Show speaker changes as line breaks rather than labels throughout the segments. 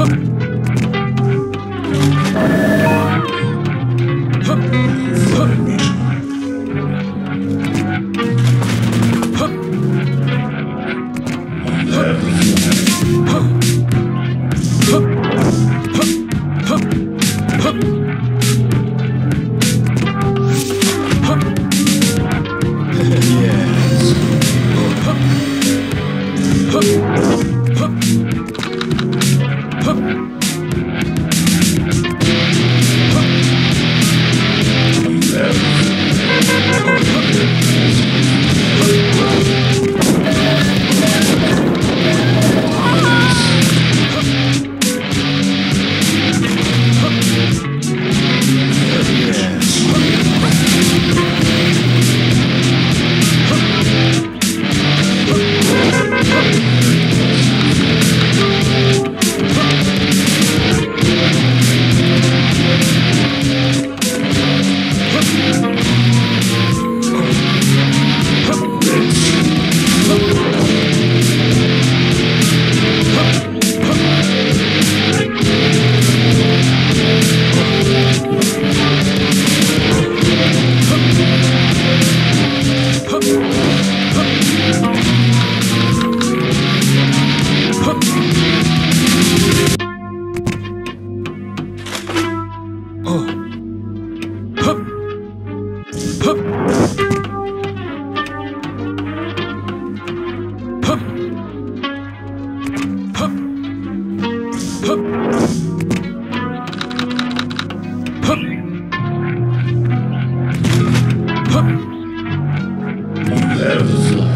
The You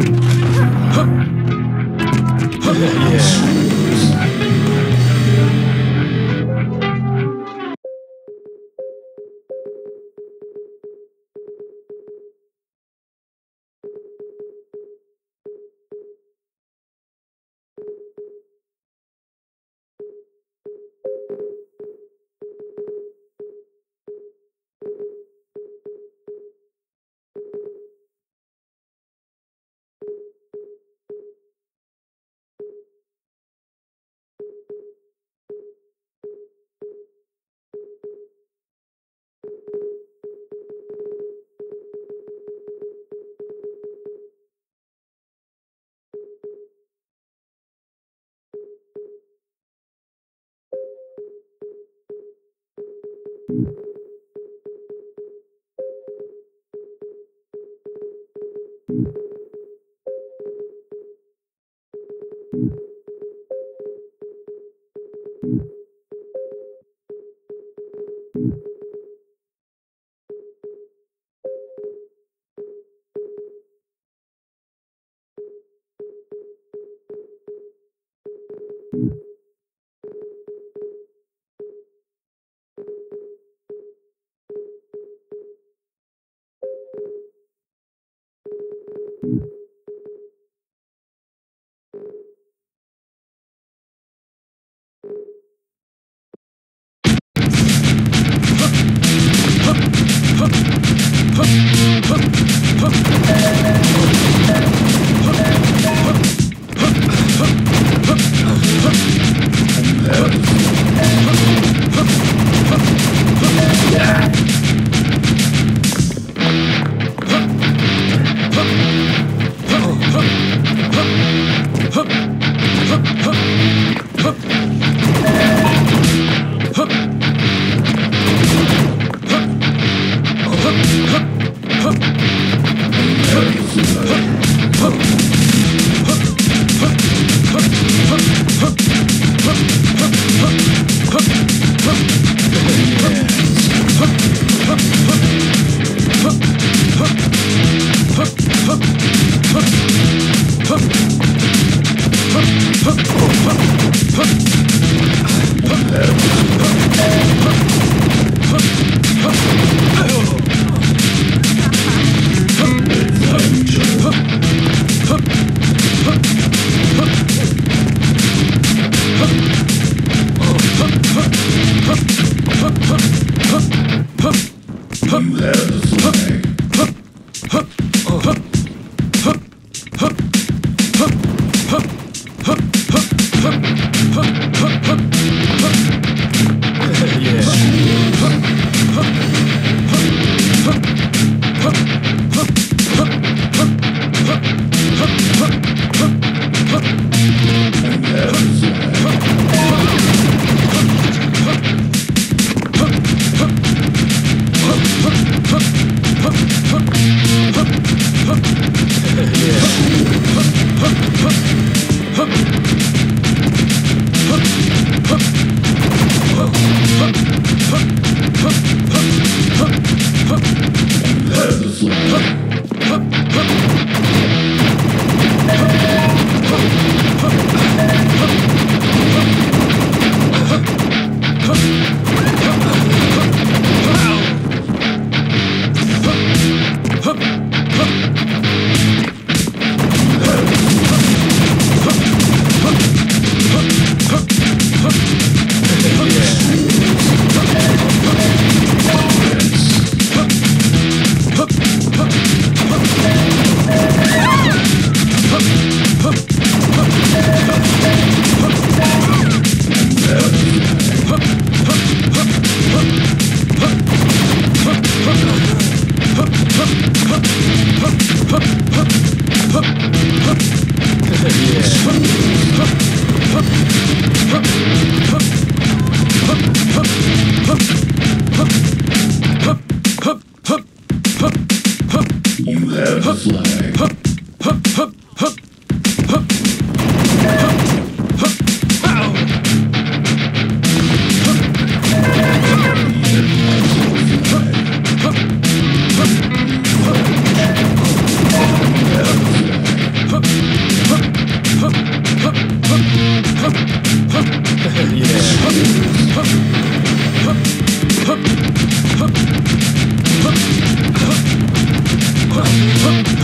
哼。Thank you. Huh. You